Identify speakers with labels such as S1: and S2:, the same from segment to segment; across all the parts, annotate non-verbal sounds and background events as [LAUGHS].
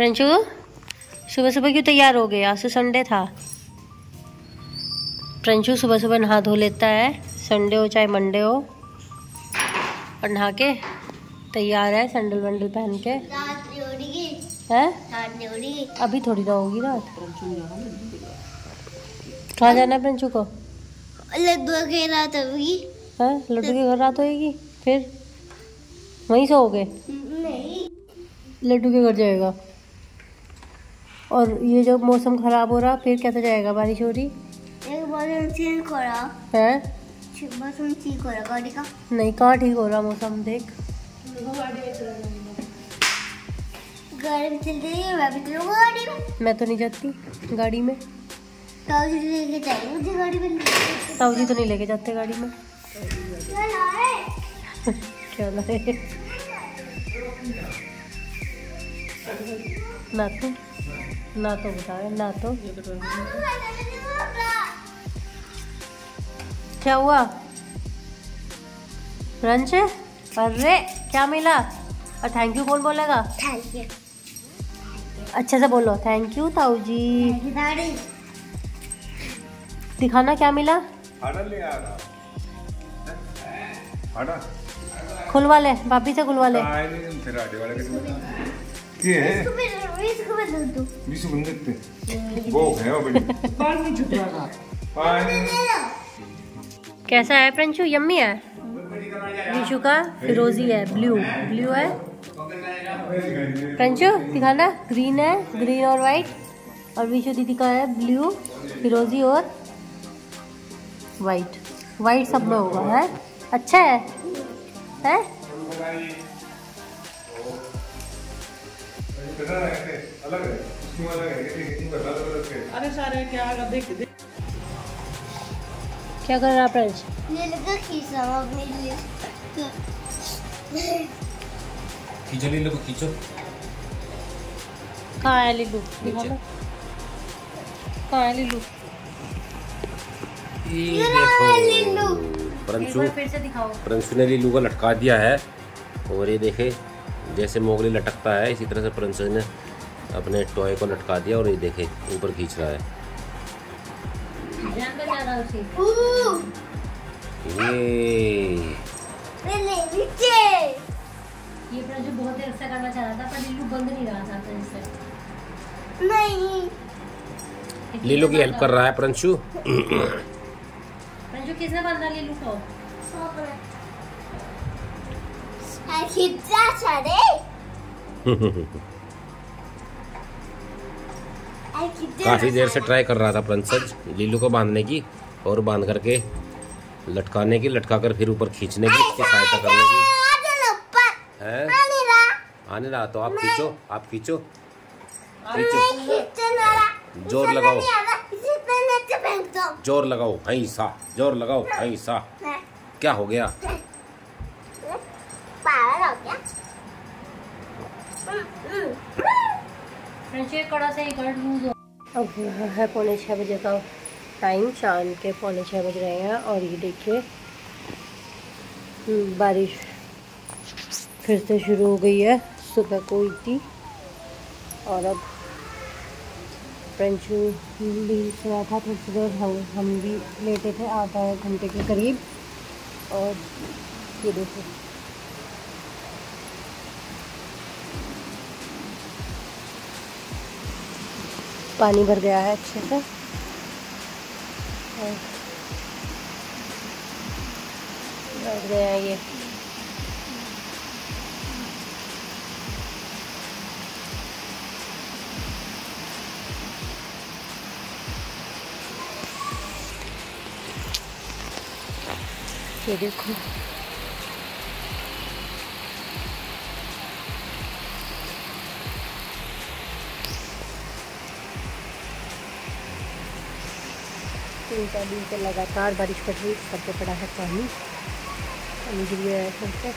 S1: प्रिंशु सुबह सुबह क्यों तैयार हो गए? आज तो संडे था। प्रिंशु सुबह सुबह नहा धो लेता है। संडे हो चाहे मंडे हो। और नहा के तैयार है सैंडल वैंडल पहन के। है? अभी थोड़ी ना होगी रात। कहाँ जाना है प्रिंशु को?
S2: लड्डू के रात होगी।
S1: है? लड्डू के घर रात होगी फिर? वहीं सोओगे
S2: नहीं।
S1: लड्डू के घर जाएगा। और ये जो मौसम खराब हो रहा फिर कैसे जाएगा बारिश हो रही? है?
S2: ठीक हो रहा का।
S1: नहीं कहाँ ठीक हो रहा मौसम देख।
S2: गाड़ी में चल रही है मैं भी चलूँगा गाड़ी में।
S1: मैं तो नहीं जाती गाड़ी में।
S2: ताऊ जी लेके जाएँगे मुझे गाड़ी में।
S1: ताऊ जी तो नहीं लेके जाते गाड़ी में।
S2: क्या लाए
S1: लाए ना तो बताए ना तो। क्या हुआ? रंच अरे क्या मिला? और थैंक यू कौन बोलेगा?
S2: थैंक यू
S1: अच्छे से बोलो थैंक यू ताऊ जी दिखाना क्या मिला? खुलवा ले भाभी से खुलवा ले।
S3: के है। बीस गुण देखते वो है बड़ी। पानी नहीं छुप पानी।
S1: कैसा है प्रंशु यम्मी है? विशु का? फिरोजी है। ब्लू। ब्लू है? प्रिंशु दिखाना। ग्रीन है। ग्रीन और वाइट और विशु दीदी का है ब्लू फिरोजी और वाइट वाइट सब में होगा है? अच्छा है। है?
S4: क्या देख देख।
S1: क्या कर रहा प्रिंस
S2: ये लगा खींचा
S5: लीलो को खींचो।
S1: कहाँ है दिखाना कहाँ है लिल्लू
S5: ये
S2: लीलू।
S5: देखो
S1: फिर से दिखाओ।
S5: ने लीलू को लटका दिया है। और ये देखे जैसे मोगली लटकता है इसी तरह से परंशु ने अपने टॉय को लटका दिया और ये देखे ऊपर खींच रहा है।
S1: जा है
S5: ये।
S2: नीचे
S1: ये प्रिंशु बहुत देर से करना चाह रहा था पर लिल्लू बंद नहीं रहा चाहता इससे
S2: नहीं।
S5: लीलू की हेल्प कर रहा है परंशु
S1: प्रिंशु किसने बांधा लिल्लू को? [LAUGHS]
S5: काफ़ी देर से ट्राई कर रहा था परंसज लीलू को बांधने की और बाँध करके लटकाने की लटका कर फिर ऊपर खींचने की उसकी सहायता करने की। है? आने रहा। तो आप खींचो आप खींचो। खींचो। ज़ोर लगाओ। ज़ोर लगाओ ऐसा ज़ोर लगाओ ऐसा क्या हो गया?
S1: कड़ा से ही कर अब है पौने छः बजे का टाइम शाम के पौने छः बज रहे हैं और ये देखिए हम्म, बारिश फिर से शुरू हो गई है सुबह को हुई थी। और अब फ्रेंचू भी सोया था थोड़ी देर हम हम भी लेटे थे आधा घंटे के करीब। और ये देखो पानी भर गया है अच्छे से। बैठ गया ये। ये देखो। तीन चार दिन से लगातार बारिश पड़ रही सब पे पड़ा है पानी। पानी गिर गया है फिर से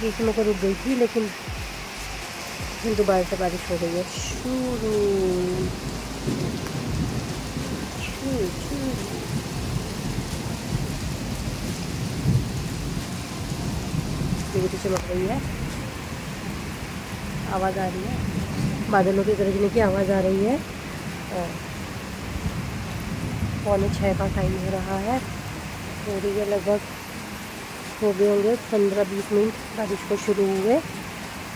S1: बीच में को रुक गई थी, लेकिन फिर दोबारा से बारिश हो गई है। शुरू। बिजली चमक रही है। आवाज़ आ रही है। बादलों के गरजने की आवाज़ आ रही है। पौने छः का टाइम हो रहा है। हो रही है लगभग हो गए होंगे पंद्रह बीस मिनट बारिश को शुरू हुए।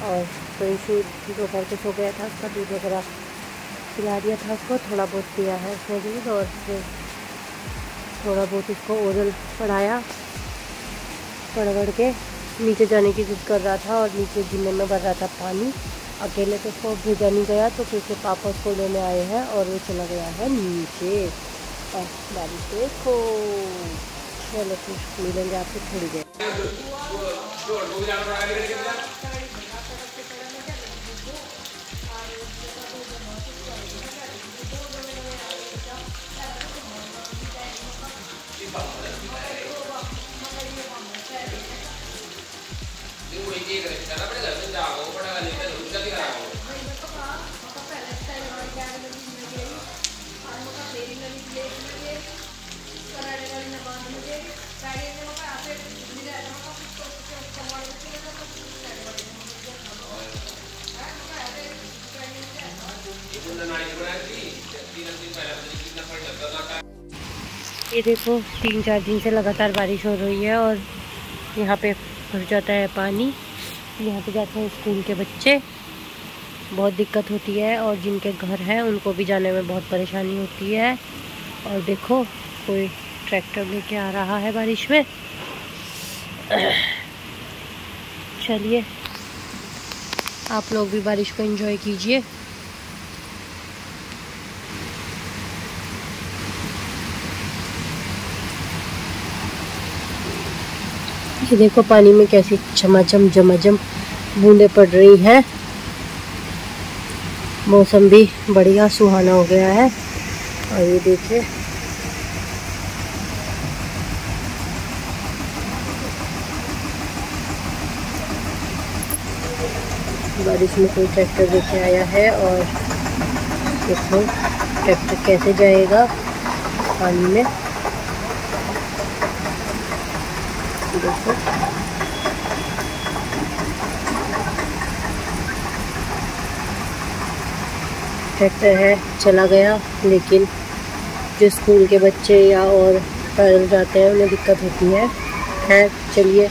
S1: और प्रिंशु दोपहर को सो गया था उसका दूध वगैरह पिला दिया था उसको, थोड़ा बहुत पिया है उसने दूध और फिर थोड़ा बहुत उसको ओरल पढ़ाया। पढ़ पढ़ के नीचे जाने की जिद कर रहा था और नीचे गिनने में भर रहा था पानी। अकेले तो उसको भेजा नहीं गया तो फिर से पापा उसको लेने आए हैं और वो चला गया है नीचे। और बारिश देखो, चलो फिर मिलेंगे आपसे थोड़ी देर। ये देखो, तीन चार दिन से लगातार बारिश हो रही है और यहाँ पे भर जाता है पानी। यहाँ पे जाते हैं स्कूल के बच्चे। बहुत दिक्कत होती है और जिनके घर हैं, उनको भी जाने में बहुत परेशानी होती है। और देखो, कोई ट्रैक्टर लेके आ रहा है बारिश में। चलिए, आप लोग भी बारिश को एंजॉय कीजिए। ये देखो पानी में कैसी झमाझम झमाझम बूंदे पड़ रही हैं। मौसम भी बढ़िया सुहाना हो गया है। और ये देखिए। बारिश में कोई ट्रैक्टर लेके आया है और देखो ट्रैक्टर कैसे जाएगा पानी में? देखो। ट्रैक्टर है, चला गया, लेकिन जो स्कूल के बच्चे या और पैदल जाते हैं, उन्हें दिक्कत होती है। खैर, चलिए।